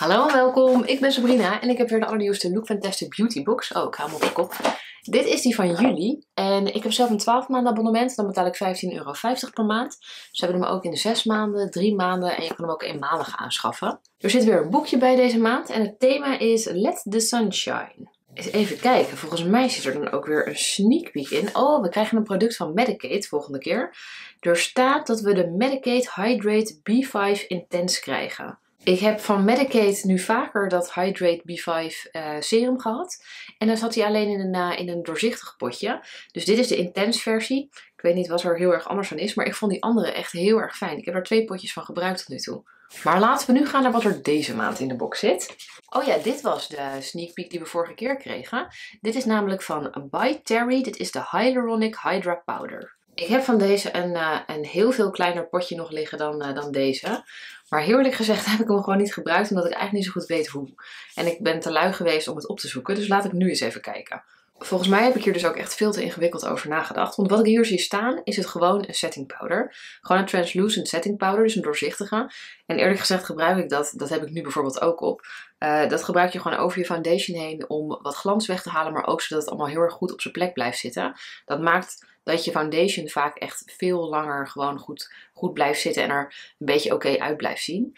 Hallo en welkom, ik ben Sabrina en ik heb weer de allernieuwste Look Fantastic Beauty Box. Oh, ik hou hem op de kop. Dit is die van juli en ik heb zelf een 12 maanden abonnement. Dan betaal ik 15,50 euro per maand. Ze hebben hem ook in de 6 maanden, 3 maanden en je kan hem ook eenmalig aanschaffen. Er zit weer een boekje bij deze maand en het thema is Let the Sun Shine. Eens even kijken, volgens mij zit er dan ook weer een sneak peek in. Oh, we krijgen een product van Medicate volgende keer. Er staat dat we de Medicate Hydrate B5 Intense krijgen. Ik heb van Medicate nu vaker dat Hydrate B5 uh, serum gehad. En dan zat hij alleen in een, uh, in een doorzichtig potje. Dus dit is de intense versie. Ik weet niet wat er heel erg anders van is, maar ik vond die andere echt heel erg fijn. Ik heb er twee potjes van gebruikt tot nu toe. Maar laten we nu gaan naar wat er deze maand in de box zit. Oh ja, dit was de sneak peek die we vorige keer kregen. Dit is namelijk van By Terry. Dit is de Hyaluronic Hydra Powder. Ik heb van deze een, uh, een heel veel kleiner potje nog liggen dan, uh, dan deze. Maar eerlijk gezegd heb ik hem gewoon niet gebruikt omdat ik eigenlijk niet zo goed weet hoe. En ik ben te lui geweest om het op te zoeken, dus laat ik nu eens even kijken. Volgens mij heb ik hier dus ook echt veel te ingewikkeld over nagedacht. Want wat ik hier zie staan, is het gewoon een setting powder. Gewoon een translucent setting powder, dus een doorzichtige. En eerlijk gezegd gebruik ik dat, dat heb ik nu bijvoorbeeld ook op. Uh, dat gebruik je gewoon over je foundation heen om wat glans weg te halen, maar ook zodat het allemaal heel erg goed op zijn plek blijft zitten. Dat maakt dat je foundation vaak echt veel langer gewoon goed, goed blijft zitten en er een beetje oké uit blijft zien.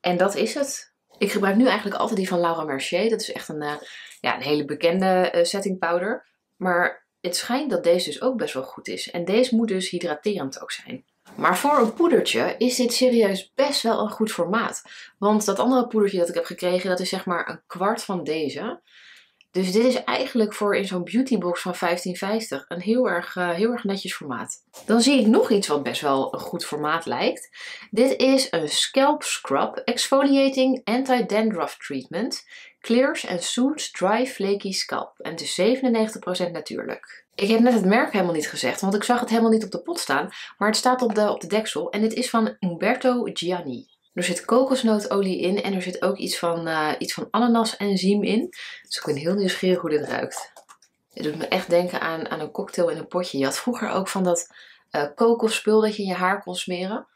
En dat is het. Ik gebruik nu eigenlijk altijd die van Laura Mercier. Dat is echt een, uh, ja, een hele bekende uh, setting powder. Maar het schijnt dat deze dus ook best wel goed is. En deze moet dus hydraterend ook zijn. Maar voor een poedertje is dit serieus best wel een goed formaat. Want dat andere poedertje dat ik heb gekregen, dat is zeg maar een kwart van deze. Dus dit is eigenlijk voor in zo'n beautybox van 15,50 een heel erg, uh, heel erg netjes formaat. Dan zie ik nog iets wat best wel een goed formaat lijkt. Dit is een Scalp Scrub Exfoliating Anti-Dandruff Treatment. Clears and Soothes Dry Flaky Scalp. En het is 97% natuurlijk. Ik heb net het merk helemaal niet gezegd, want ik zag het helemaal niet op de pot staan. Maar het staat op de, op de deksel en dit is van Umberto Gianni. Er zit kokosnootolie in en er zit ook iets van, uh, iets van ananas-enzym in. Dus ik ben heel nieuwsgierig hoe dit ruikt. Het doet me echt denken aan, aan een cocktail in een potje. Je had vroeger ook van dat uh, kokosspul dat je in je haar kon smeren.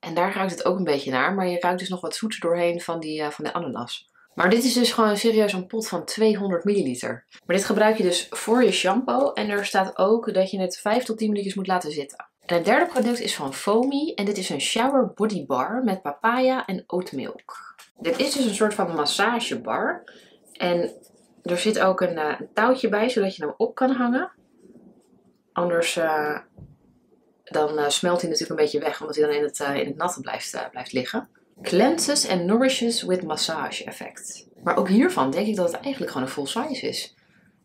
En daar ruikt het ook een beetje naar. Maar je ruikt dus nog wat zoeter doorheen van, die, uh, van de ananas. Maar dit is dus gewoon serieus een pot van 200 milliliter. Maar dit gebruik je dus voor je shampoo. En er staat ook dat je het 5 tot 10 minuutjes moet laten zitten. En het derde product is van Foamy en dit is een shower body bar met papaya en oatmilk. Dit is dus een soort van massagebar. En er zit ook een, een touwtje bij zodat je hem op kan hangen. Anders uh, dan uh, smelt hij natuurlijk een beetje weg omdat hij dan in het, in het natte blijft, blijft liggen. Cleanses and nourishes with massage effect. Maar ook hiervan denk ik dat het eigenlijk gewoon een full size is.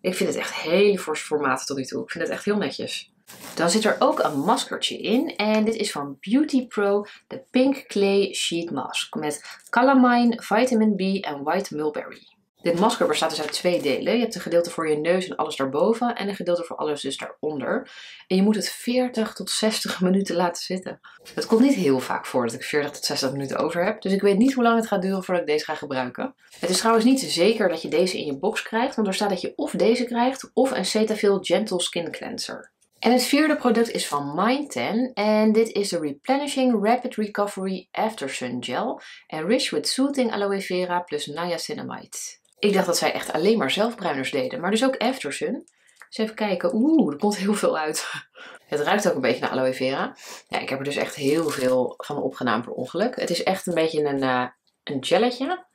Ik vind het echt heel fors formaat tot nu toe. Ik vind het echt heel netjes. Dan zit er ook een maskertje in. En dit is van Beauty Pro, de Pink Clay Sheet Mask. Met calamine, vitamin B en white mulberry. Dit masker bestaat dus uit twee delen. Je hebt een gedeelte voor je neus en alles daarboven. En een gedeelte voor alles dus daaronder. En je moet het 40 tot 60 minuten laten zitten. Het komt niet heel vaak voor dat ik 40 tot 60 minuten over heb. Dus ik weet niet hoe lang het gaat duren voordat ik deze ga gebruiken. Het is trouwens niet zeker dat je deze in je box krijgt. Want er staat dat je of deze krijgt of een Cetaphil Gentle Skin Cleanser. En het vierde product is van Mind10 en dit is de Replenishing Rapid Recovery After Sun Gel enriched with soothing aloe vera plus niacinamide. Ik dacht dat zij echt alleen maar zelfbruiners deden, maar dus ook After Sun. Dus even kijken, oeh, er komt heel veel uit. Het ruikt ook een beetje naar aloe vera. Ja, ik heb er dus echt heel veel van opgedaan per ongeluk. Het is echt een beetje een, uh, een gelletje.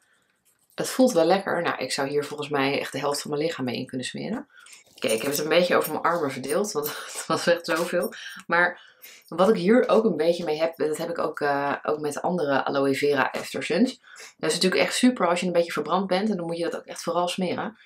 Het voelt wel lekker. Nou, ik zou hier volgens mij echt de helft van mijn lichaam mee in kunnen smeren. Kijk, ik heb het een beetje over mijn armen verdeeld, want het was echt zoveel. Maar wat ik hier ook een beetje mee heb, dat heb ik ook, uh, ook met andere aloe vera aftersuns. Dat is natuurlijk echt super als je een beetje verbrand bent en dan moet je dat ook echt vooral smeren.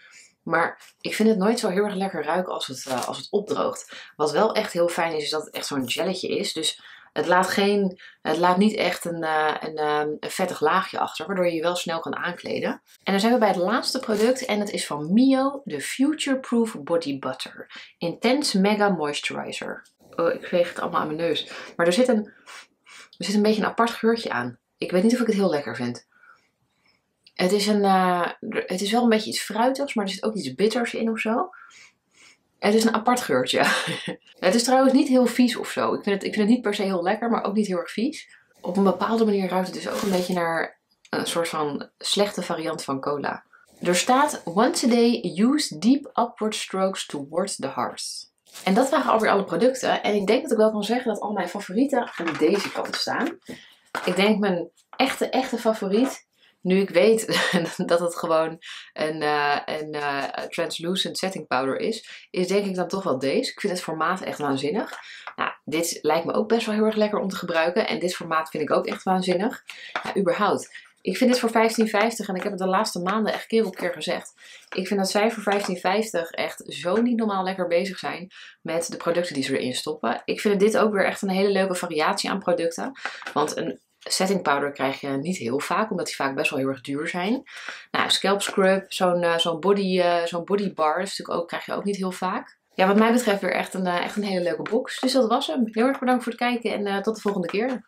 Maar ik vind het nooit zo heel erg lekker ruiken als het, uh, als het opdroogt. Wat wel echt heel fijn is, is dat het echt zo'n gelletje is. Dus het laat, geen, het laat niet echt een, uh, een, um, een vettig laagje achter, waardoor je je wel snel kan aankleden. En dan zijn we bij het laatste product en dat is van Mio, de Future Proof Body Butter. Intense Mega Moisturizer. Oh, ik veeg het allemaal aan mijn neus. Maar er zit, een, er zit een beetje een apart geurtje aan. Ik weet niet of ik het heel lekker vind. Het is, een, uh, het is wel een beetje iets fruitigs, maar er zit ook iets bitters in of zo. Het is een apart geurtje. het is trouwens niet heel vies of zo. Ik vind, het, ik vind het niet per se heel lekker, maar ook niet heel erg vies. Op een bepaalde manier ruikt het dus ook een beetje naar een soort van slechte variant van cola. Er staat once a day use deep upward strokes towards the heart. En dat waren alweer alle producten. En ik denk dat ik wel kan zeggen dat al mijn favorieten aan deze kant staan. Ik denk mijn echte, echte favoriet nu ik weet dat het gewoon een, een uh, translucent setting powder is, is denk ik dan toch wel deze. Ik vind het formaat echt waanzinnig. Nou, dit lijkt me ook best wel heel erg lekker om te gebruiken. En dit formaat vind ik ook echt waanzinnig. Ja, überhaupt. Ik vind dit voor 15,50 en ik heb het de laatste maanden echt keer op keer gezegd. Ik vind dat zij voor 15,50 echt zo niet normaal lekker bezig zijn met de producten die ze erin stoppen. Ik vind dit ook weer echt een hele leuke variatie aan producten. Want een setting powder krijg je niet heel vaak, omdat die vaak best wel heel erg duur zijn. Nou, scalp scrub, zo'n uh, zo'n body, uh, zo'n body bar, is natuurlijk ook, krijg je ook niet heel vaak. Ja, wat mij betreft weer echt een, uh, echt een hele leuke box. Dus dat was hem. Heel erg bedankt voor het kijken en tot de volgende keer.